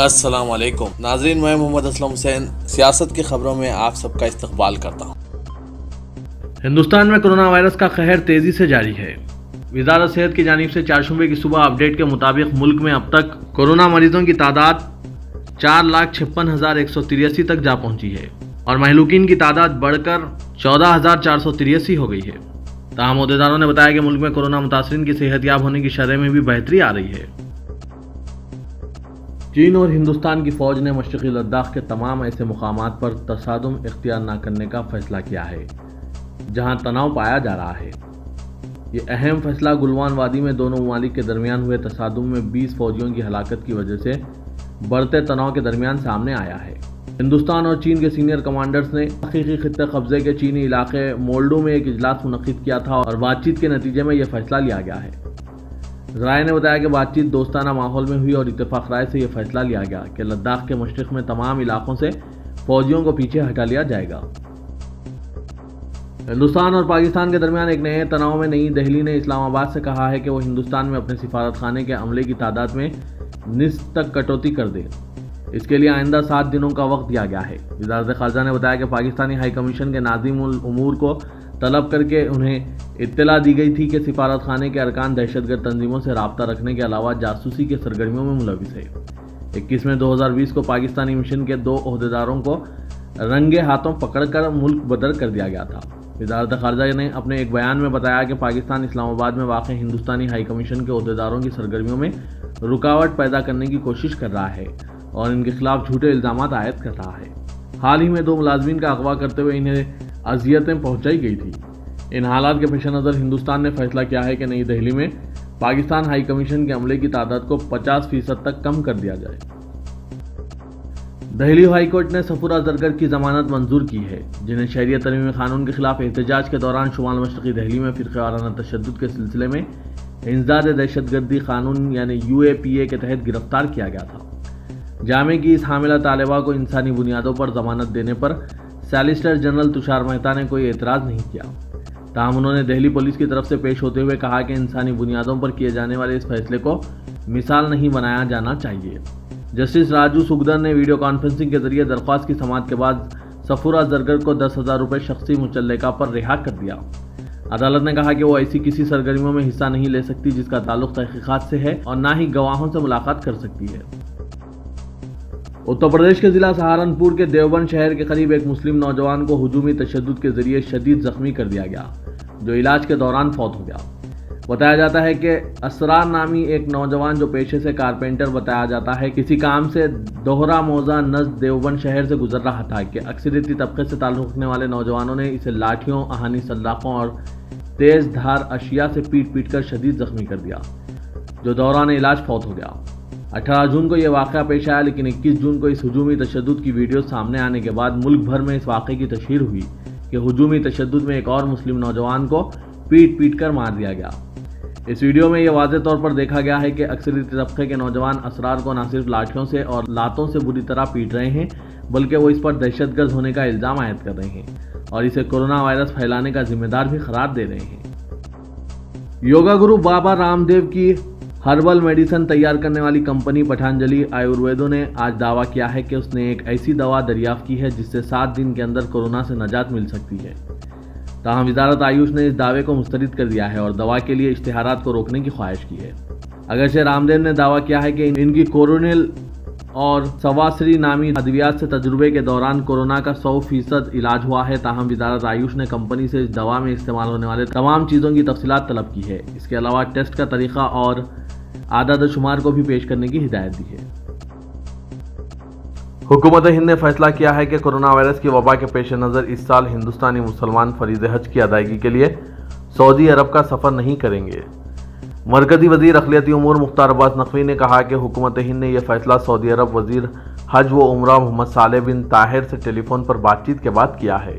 अस्सलाम वालेकुम नाजरीन, मैं मोहम्मद असलम हुसैन। सियासत की खबरों में आप सबका इस्तकबाल करता हूँ। हिंदुस्तान में कोरोना वायरस का कहर तेज़ी से जारी है। वजारत सेहत की जानब से चारशंबे की सुबह अपडेट के मुताबिक मुल्क में अब तक कोरोना मरीजों की तादाद चार लाख छप्पन हज़ार एक सौ तिरासी तक जा पहुँची है और महलूकिन की तादाद बढ़कर चौदह हज़ार चार सौ तिरासी हो गई है। ताहम अहदेदारों ने बताया कि मुल्क में कोरोना मुतासरीन की सेहतियाब होने की शरह में भी बेहतरी आ रही है। चीन और हिंदुस्तान की फौज ने मशरक़ी लद्दाख के तमाम ऐसे मकाम पर तसादम इख्तियार न करने का फैसला किया है, जहाँ तनाव पाया जा रहा है। ये अहम फैसला गुलवान वादी में दोनों ममालिक के दरमियान हुए तसादम में 20 फौजियों की हलाकत की वजह से बढ़ते तनाव के दरमियान सामने आया है। हिंदुस्तान और चीन के सीनियर कमांडर्स ने हकीकी खत्े कब्जे के चीनी इलाके मोल्डो में एक इजलास मुनद किया था और बातचीत के नतीजे में यह फैसला लिया गया है। राय ने बताया कि बातचीत दोस्ताना माहौल में हुई और इतफाक राय से यह फैसला लिया गया कि लद्दाख के मशरक में तमाम इलाकों से फौजियों को पीछे हटा लिया जाएगा। हिंदुस्तान और पाकिस्तान के दरमियान एक नए तनाव में नई दिल्ली ने इस्लामाबाद से कहा है कि वो हिंदुस्तान में अपने सिफारत खाने के अमले की तादाद में निस तक कटौती कर दे। इसके लिए आइंदा सात दिनों का वक्त दिया गया है। वजारत खारजा ने बताया कि पाकिस्तानी हाई कमीशन के नाजिम उमूर को तलब करके उन्हें इत्तला दी गई थी कि सिफारत खाने के अरकान दहशतगर्द तंजीमों से रबता रखने के अलावा जासूसी के सरगर्मियों में मुलविस है। इक्कीस में 2020 को पाकिस्तानी मिशन के दो अहदेदारों को रंगे हाथों पकड़कर मुल्क बदर कर दिया गया था। वजारत खारजा ने अपने एक बयान में बताया कि पाकिस्तान इस्लामाबाद में वाक़ हिंदुस्तानी हाई कमीशन के अहदेदारों की सरगर्मियों में रुकावट पैदा करने की कोशिश कर रहा है और इनके खिलाफ झूठे इल्ज़ाम आयद कर रहा है। हाल ही में दो मुलाजमीन का अगवा करते हुए इन्हें अजियतें पहुंचाई गई थी। इन हालात के पेश नज़र हिंदुस्तान ने फैसला किया है कि नई दिल्ली में पाकिस्तान हाई कमीशन के अमले की तादाद को 50 फ़ीसद तक कम कर दिया जाए। दिल्ली हाईकोर्ट ने सफुरा जरगर की जमानत मंजूर की है, जिन्हें शहरी तरमीम कानून के खिलाफ एहतजाज के दौरान शुमाल मशरकी दिल्ली में फिर वाराना तशद के सिलसिले में इंजदाद दहशतगर्दी कानून यानी यू के तहत गिरफ़्तार किया गया था। जामे की इस हामिला तालिबा को इंसानी बुनियादों पर जमानत देने पर सैलिस्टर जनरल तुषार मेहता ने कोई एतराज़ नहीं किया। ताहम उन्होंने दिल्ली पुलिस की तरफ़ से पेश होते हुए कहा कि इंसानी बुनियादों पर किए जाने वाले इस फैसले को मिसाल नहीं बनाया जाना चाहिए। जस्टिस राजू सुगदर ने वीडियो कॉन्फ्रेंसिंग के ज़रिए दरख्वास्त की समात के बाद सफूरा जरगर को दस हज़ार रुपये शख्सी मुचलका पर रिहा कर दिया। अदालत ने कहा कि वो ऐसी किसी सरगर्मियों में हिस्सा नहीं ले सकती जिसका ताल्लुक तहकीक़ात से है और ना ही गवाहों से मुलाकात कर सकती है। उत्तर प्रदेश के जिला सहारनपुर के देवबंद शहर के करीब एक मुस्लिम नौजवान को हजूमी तशद के ज़रिए शदीद जख्मी कर दिया गया, जो इलाज के दौरान फौत हो गया। बताया जाता है कि असरार नामी एक नौजवान जो पेशे से कारपेंटर, बताया जाता है किसी काम से दोहरा मोजा नज देवबंद शहर से गुजर रहा था कि अक्सरती तबके से ताल्लुक़ रखने वाले नौजवानों ने इसे लाठियों आहानी सल्लाखों और तेज़ धार अशिया से पीट पीट कर शदीद जख्मी कर दिया, जो दौरान इलाज फौत हो गया। 18 जून को यह वाक़ पेश आया, लेकिन 21 जून को इस हजूमी तशद की वीडियो सामने आने के बाद मुल्क भर में इस वाक़े की तशहर हुई कि हजूमी तशद में एक और मुस्लिम नौजवान को पीट पीट कर मार दिया गया। इस वीडियो में यह वाज तौर पर देखा गया है कि अक्सरी तबके के नौजवान असरार को न सिर्फ़ लाठियों से और लातों से बुरी तरह पीट रहे हैं, बल्कि वो इस पर दहशतगर्द होने का इल्ज़ाम आयद कर रहे हैं और इसे कोरोना वायरस फैलाने का जिम्मेदार भी करार दे रहे हैं। योगा गुरु बाबा रामदेव की हर्बल मेडिसिन तैयार करने वाली कंपनी पठानजलि आयुर्वेदों ने आज दावा किया है कि उसने एक ऐसी दवा दरियाफ्त की है जिससे सात दिन के अंदर कोरोना से नजात मिल सकती है। ताहम वजारत आयुष ने इस दावे को मुस्तरद कर दिया है और दवा के लिए इश्तहार को रोकने की ख्वाहिश की है। अगरचे रामदेव ने दावा किया है कि इनकी कोरोनिल और सवासरी नामी अद्वियात से तजुर्बे के दौरान कोरोना का 100 फ़ीसद इलाज हुआ है, ताहम वजारत आयुष ने कंपनी से इस दवा में इस्तेमाल होने वाले तमाम चीज़ों की तफसीत तलब की है। इसके अलावा टेस्ट का तरीका और आदाद शुमार को भी पेश करने की हिदायत दी है। हुकूमत हिंद ने फैसला किया है कि कोरोना वायरस की वबा के पेश नज़र इस साल हिंदुस्तानी मुसलमान फरीद हज की अदायगी के लिए सऊदी अरब का सफ़र नहीं करेंगे। मरकजी वज़ीर अखिलती उमूर मुख्तार अब्बास नकवी ने कहा कि हुकूमत हिंद ने यह फैसला सऊदी अरब वज़ीर हज व उमरा मोहम्मद साले बिन ताहिर से टेलीफोन पर बातचीत के बाद किया है।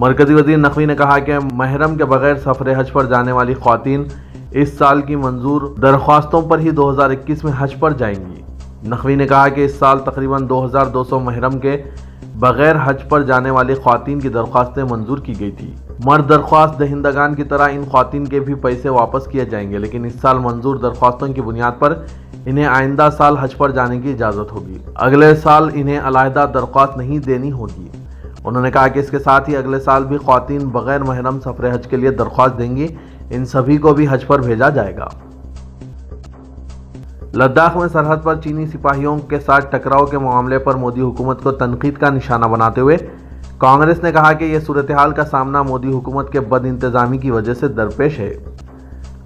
मरकजी वज़ीर नकवी ने कहा कि महरम के बगैर सफ़र हज पर जाने वाली खातन इस साल की मंजूर दरख्वास्तों पर ही 2021 में हज पर जाएँगी। नकवी ने कहा कि इस साल तकरीबन 2200 महरम के बगैर हज पर जाने वाली खातन की दरख्वास्तें मंजूर की गई थी। मर्द दरख्वास्त दहिंदगान की तरह इन खातन के भी पैसे वापस किए जाएँगे, लेकिन इस साल मंजूर दरख्वास्तों की बुनियाद पर इन्हें आइंदा साल हज पर जाने की इजाज़त होगी। अगले साल इन्हें अलाहदा दरख्वास्त नहीं देनी होगी। उन्होंने कहा कि इसके साथ ही अगले साल भी खातन बगैर महरम सफ़र हज के लिए दरख्वास्त देंगी। इन सभी को भी हज पर भेजा जाएगा। लद्दाख में सरहद पर चीनी सिपाहियों के साथ टकराव के मामले पर मोदी हुकूमत को तनकीद का निशाना बनाते हुए कांग्रेस ने कहा कि यह सूरत हाल का सामना मोदी हुकूमत के बद इंतज़ामी की वजह से दरपेश है।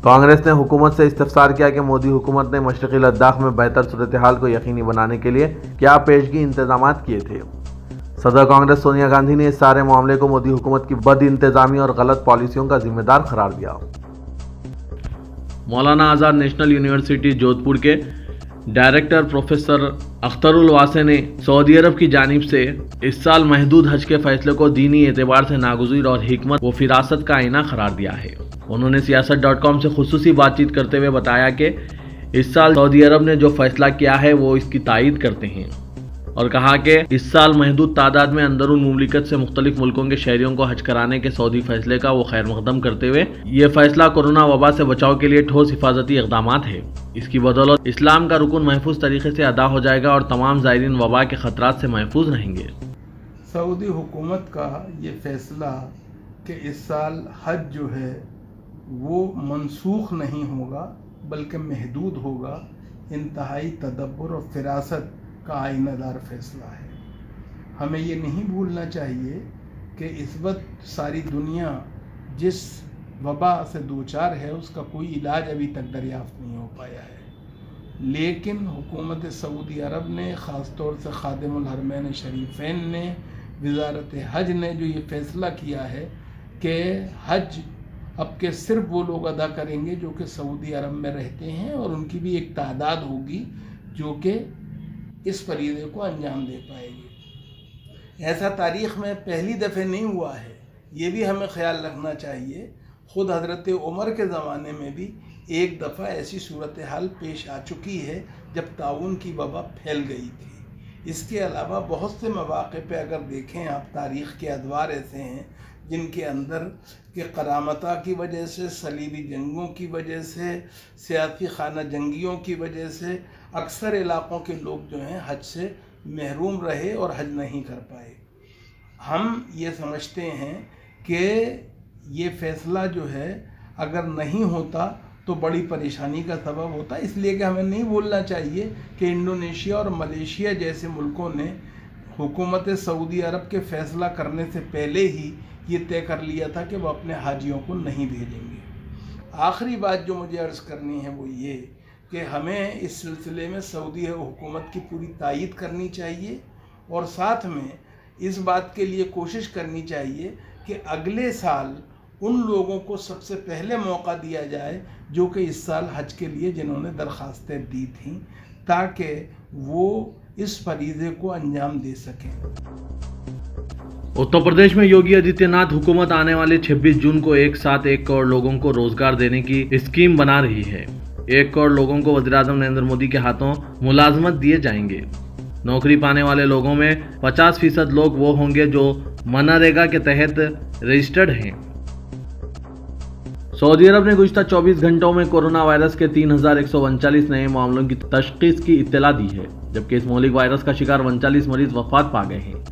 कांग्रेस ने हुकूमत से इस्तफसार किया कि मोदी हुकूमत ने मशरक़ी लद्दाख में बेहतर सूरत हाल को यकीनी बनाने के लिए क्या पेशगी इंतज़ाम किए थे। सदर कांग्रेस सोनिया गांधी ने इस सारे मामले को मोदी हुकूमत की बद इंतजामी और गलत पॉलिसियों का जिम्मेदार करार दिया। मौलाना आज़ाद नेशनल यूनिवर्सिटी जोधपुर के डायरेक्टर प्रोफेसर अख्तरुल वासे ने सऊदी अरब की जानब से इस साल महदूद हज के फैसले को दीनी एतबार से नागुजीर और हमत व फिरासत का आईना करार दिया है। उन्होंने सियासत डॉट कॉम से खसूसी बातचीत करते हुए बताया कि इस साल सऊदी अरब ने जो फैसला किया है, वो इसकी तायद करते हैं। और कहा कि इस साल महदूद तादाद में अंदरून ममलिकत से मुख्तलिफ़ मुल्कों के शहरियों को हज कराने के सऊदी फैसले का वो खैर मकदम करते हुए, ये फैसला कोरोना वबा से बचाव के लिए ठोस हिफाजती इकदाम है। इसकी बदौलत इस्लाम का रुकन महफूज तरीके से अदा हो जाएगा और तमाम ज़ायरीन वबा के ख़तरा से महफूज रहेंगे। सऊदी हुकूमत का ये फैसला कि इस साल हज जो है, वो मनसूख नहीं होगा, बल्कि महदूद होगा। इंतहाई तदब्बर और फिरासत का आइनादार फैसला है। हमें ये नहीं भूलना चाहिए कि इस वक्त सारी दुनिया जिस वबा से दो चार है, उसका कोई इलाज अभी तक दरियाफ्त नहीं हो पाया है। लेकिन हुकूमत सऊदी अरब ने ख़ास तौर से खादमरमैन शरीफेन ने, वजारत हज ने जो ये फ़ैसला किया है कि हज अब के सिर्फ़ वो लोग अदा करेंगे जो कि सऊदी अरब में रहते हैं और उनकी भी एक तादाद होगी जो कि इस फरीदे को अंजाम दे पाएगी। ऐसा तारीख़ में पहली दफ़े नहीं हुआ है। ये भी हमें ख्याल रखना चाहिए। ख़ुद हज़रत उमर के ज़माने में भी एक दफ़ा ऐसी सूरत हाल पेश आ चुकी है, जब ताउन की वबा फैल गई थी। इसके अलावा बहुत से मौाक़े पे अगर देखें आप, तारीख़ के अदवार ऐसे हैं, जिनके अंदर के करामता की वजह से, सलीबी जंगों की वजह से, सियासी खाना जंगियों की वजह से अक्सर इलाक़ों के लोग जो हैं हज से महरूम रहे और हज नहीं कर पाए। हम ये समझते हैं कि ये फ़ैसला जो है, अगर नहीं होता तो बड़ी परेशानी का सबब होता। इसलिए कि हमें नहीं बोलना चाहिए कि इंडोनेशिया और मलेशिया जैसे मुल्कों ने हुकूमत सऊदी अरब के फ़ैसला करने से पहले ही ये तय कर लिया था कि वो अपने हाजियों को नहीं भेजेंगे। आखिरी बात जो मुझे अर्ज़ करनी है वो ये कि हमें इस सिलसिले में सऊदी हुकूमत की पूरी तायद करनी चाहिए और साथ में इस बात के लिए कोशिश करनी चाहिए कि अगले साल उन लोगों को सबसे पहले मौका दिया जाए जो कि इस साल हज के लिए जिन्होंने दरख्वास्तें दी थीं, ताकि वो इस फरीज़े को अंजाम दे सकें। उत्तर प्रदेश में योगी आदित्यनाथ हुकूमत आने वाले 26 जून को एक साथ एक करोड़ लोगों को रोज़गार देने की स्कीम बना रही है। एक करोड़ लोगों को वजी नरेंद्र मोदी के हाथों मुलाजमत दिए जाएँगे। नौकरी पाने वाले लोगों में 50 फ़ीसद लोग वो होंगे जो मनरेगा के तहत रजिस्टर्ड हैं। सऊदी अरब ने गुजशत 24 घंटों में कोरोना वायरस के तीन नए मामलों की तशखीस की इतला दी है, जबकि इस मौलिक वायरस का शिकार उनचालीस मरीज़ वफात पा गए हैं।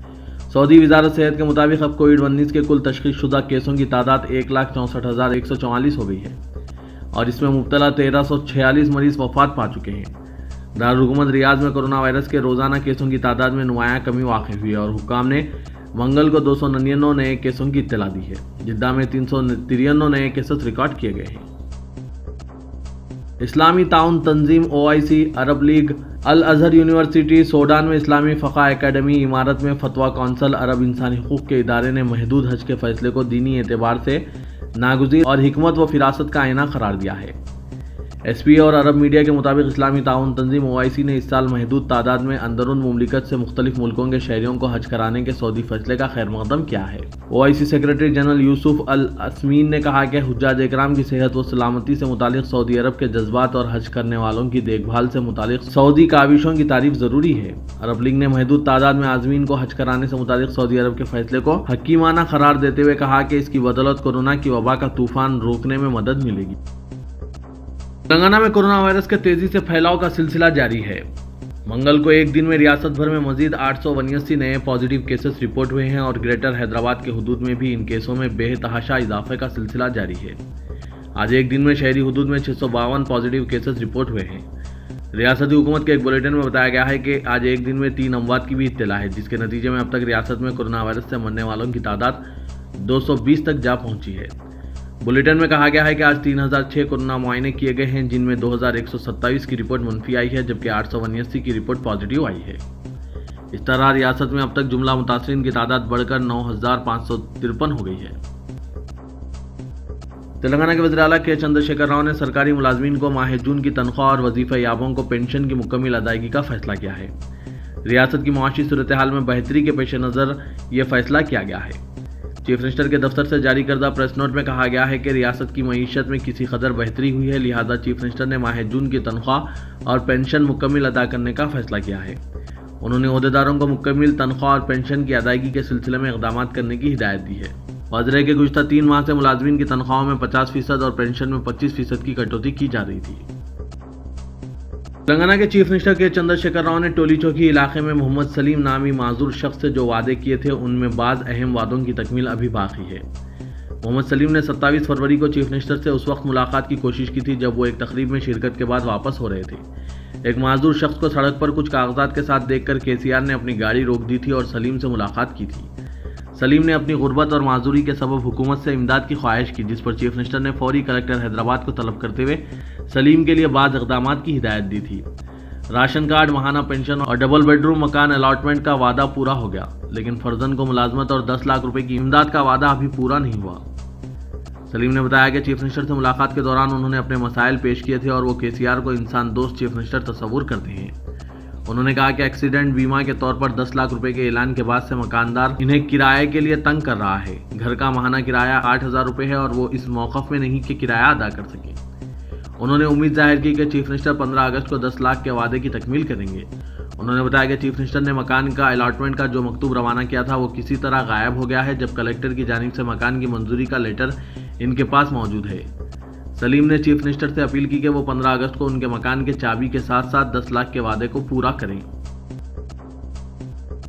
सऊदी वजारत सेहत के मुताबिक अब कोविड उन्नीस के कुल तशखीस शुदा केसों की तादाद एक लाख चौंसठ हज़ार एक सौ चौवालीस हो गई है। और इसमें मुबतला तेरह मरीज़ वफात पा चुके हैं। दारकूमत रियाज में कोरोना वायरस के रोज़ाना केसों की तादाद में नुमाया कमी वाक़ हुई है और हुकाम ने मंगल को दो सौ नए केसों की इतला दी है। जिद्दा में तीन सौ नए केसेस रिकॉर्ड किए गए हैं। इस्लामी ताउन तंजीम OIC, Arab league Al Azhar university, Sudan में इस्लामी फ़ा एकेडमी, इमारत में फतवा कौंसल, अरब इंसानी हकूक़ के इदारे ने महदूद हज के फैसले को दीनी एतबार से नागजीर और हमत व फिरासत का आईना करार दिया है। एस और अरब मीडिया के मुताबिक इस्लामी ताउन तंजीम ओआईसी ने इस साल महदूद तादाद में अंदरून ममलिकत से मुख्तलिफ़ मुल्कों के शहरीों को हज कराने के सऊदी फैसले का खैर मकदम किया है। OIC secretary general Yusuf Al असमीन ने कहा कि हजाज इकराम की सेहत व सलामती से मुतालिक सऊदी अरब के जज्बात और हज करने वालों की देखभाल से मुतालिक सऊदी काविशों की तारीफ़ ज़रूरी है। अरब लीग ने महदूद तादाद में आजमीन को हज कराने से मुतालिक सऊदी अरब के फैसले को हकीमाना करार देते हुए कहा कि इसकी बदौलत कोरोना की वबा का तूफ़ान रोकने में मदद मिलेगी। तेलंगाना में कोरोना वायरस के तेज़ी से फैलाव का सिलसिला जारी है। मंगल को एक दिन में रियासत भर में मजीद आठ सौ नए पॉजिटिव केसेस रिपोर्ट हुए हैं और ग्रेटर हैदराबाद के हदूद में भी इन केसों में बेतहाशा इजाफे का सिलसिला जारी है। आज एक दिन में शहरी हदूद में छह पॉजिटिव केसेस रिपोर्ट हुए हैं। रियासती हुकूमत के एक बुलेटिन में बताया गया है कि आज एक दिन में तीन अमवात की भी इतला है, जिसके नतीजे में अब तक रियासत में कोरोना वायरस से मरने वालों की तादाद 220 तक जा पहुँची है। बुलेटिन में कहा गया है कि आज 3006 कोरोना मुआयने किए गए हैं, जिनमें 2127 की रिपोर्ट मनफी आई है, जबकि आठ की रिपोर्ट पॉजिटिव आई है। इस तरह रियासत में अब तक जुमला मुतासरीन की तादाद बढ़कर नौ हो गई है। तेलंगाना के वजी अला के चंद्रशेखर राव ने सरकारी मुलाजमीन को माह जून की तनख्वाह और वजीफा याबों को पेंशन की मुकम्मल अदायगी का फैसला किया है। रियासत की मुआशी सूरत हाल में बेहतरी के पेश नज़र यह फैसला किया गया है। चीफ मिनिस्टर के दफ्तर से जारी करदा प्रेस नोट में कहा गया है कि रियासत की मीशत में किसी कदर बेहतरी हुई है, लिहाजा चीफ मिनिस्टर ने माह जून की तनख्वाह और पेंशन मुकम्मल अदा करने का फैसला किया है। उन्होंने अहदेदारों को मुकम्मल तनख्वाह और पेंशन की अदायगी के सिलसिले में इकदाम करने की हिदायत दी है। वजरे के गुजशत तीन माह से मुलाजमीन की तनख्वाहों में पचास फ़ीसद और पेंशन में पच्चीस फ़ीसद की कटौती की जा रही थी। तेलंगाना के चीफ मिनिस्टर के चंद्रशेखर राव ने टोली चौकी इलाके में मोहम्मद सलीम नामी माजूर शख्स से जो वादे किए थे, उनमें बाद अहम वादों की तकमील अभी बाकी है। मोहम्मद सलीम ने 27 फरवरी को चीफ मिनिस्टर से उस वक्त मुलाकात की कोशिश की थी, जब वो एक तकरीब में शिरकत के बाद वापस हो रहे थे। एक माजूर शख्स को सड़क पर कुछ कागजात के साथ देखकर केसीआर ने अपनी गाड़ी रोक दी थी और सलीम से मुलाकात की थी। सलीम ने अपनी गुर्बत और माजूरी के सबब हुकूमत से इमदाद की ख्वाहिश की, जिस पर चीफ मिनिस्टर ने फौरी कलेक्टर हैदराबाद को तलब करते हुए सलीम के लिए बाद इकदाम की हिदायत दी थी। राशन कार्ड महाना पेंशन और डबल बेडरूम मकान अलाटमेंट का वादा पूरा हो गया, लेकिन फर्जन को मुलाजमत और दस लाख रुपए की इमदाद का वादा अभी पूरा नहीं हुआ। सलीम ने बताया कि चीफ मिनिस्टर से मुलाकात के दौरान उन्होंने अपने मसाइल पेश किए थे और वो केसीआर को इंसान दोस्त चीफ मिनिस्टर तस्वूर करते हैं। उन्होंने कहा कि एक्सीडेंट बीमा के तौर पर 10 लाख रुपए के ऐलान के बाद से मकानदार इन्हें किराए के लिए तंग कर रहा है। घर का महाना किराया आठ हज़ार रुपए है और वो इस मौकफ में नहीं कि किराया अदा कर सके। उन्होंने उम्मीद ज़ाहिर की कि चीफ मिनिस्टर 15 अगस्त को 10 लाख के वादे की तकमील करेंगे। उन्होंने बताया कि चीफ मिनिस्टर ने मकान का अलाटमेंट का जो मकतूब रवाना किया था, वो किसी तरह गायब हो गया है, जब कलेक्टर की जानब से मकान की मंजूरी का लेटर इनके पास मौजूद है। सलीम ने चीफ मिनिस्टर से अपील की कि वो 15 अगस्त को उनके मकान के चाबी के साथ साथ 10 लाख के वादे को पूरा करें।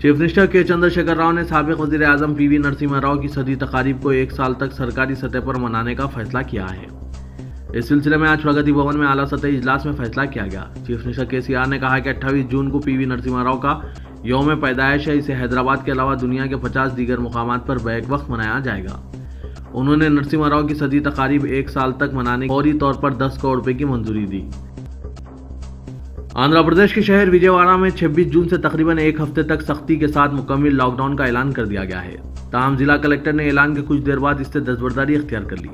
चीफ मिनिस्टर के चंद्रशेखर राव ने सबक वजी अजम पी वी नरसिम्हा राव की सदी तकारीब को एक साल तक सरकारी सतह पर मनाने का फैसला किया है। इस सिलसिले में आज प्रगति भवन में आला सतह इजलास में फैसला किया गया। चीफ मिनिस्टर के ने कहा कि अट्ठाईस जून को पी वी नरसिम्हा राव का योम पैदाइश है। इसे हैदराबाद के अलावा दुनिया के पचास दीगर मुकाम पर बैक वक्त मनाया जाएगा। उन्होंने नरसिम्हा राव की सदी तकारीब एक साल तक मनाने फौरी तौर पर दस करोड़ रुपए की मंजूरी दी। आंध्र प्रदेश के शहर विजयवाड़ा में 26 जून से तकरीबन एक हफ़्ते तक सख्ती के साथ मुकम्मल लॉकडाउन का ऐलान कर दिया गया है। ताहम जिला कलेक्टर ने ऐलान के कुछ देर बाद इससे दस्तबरदारी अख्तियार कर ली।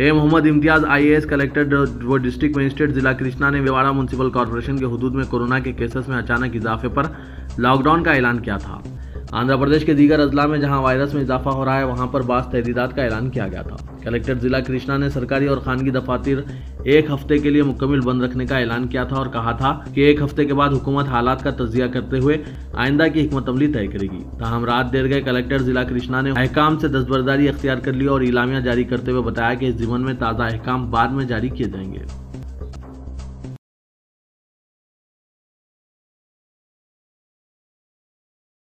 A, Mohammad Imtiaz IAS collector व डिस्ट्रिक्ट मजिस्ट्रेट, जिला कृष्णा ने विवाड़ा म्यूनसिपल कॉरपोरेशन के हदूद में कोरोना के केसेस में अचानक इजाफे पर लॉकडाउन का ऐलान किया था। आंध्र प्रदेश के दीगर अजला में जहाँ वायरस में इजाफा हो रहा है, वहाँ पर बास तहदीदात का ऐलान किया गया था। कलेक्टर जिला कृष्णा ने सरकारी और खानगी दफातर एक हफ़्ते के लिए मुकम्मल बंद रखने का ऐलान किया था और कहा था कि एक हफ़्ते के बाद हुकूमत हालात का तजिया करते हुए आइंदा की हमत अमली तय करेगी। तहम रात देर गए कलेक्टर जिला कृष्णा ने अहकाम से दस्तबरदारी अख्तियार कर ली और इलामिया जारी करते हुए बताया कि इस जीवन में ताज़ा अहकाम बाद में जारी किए जाएँगे।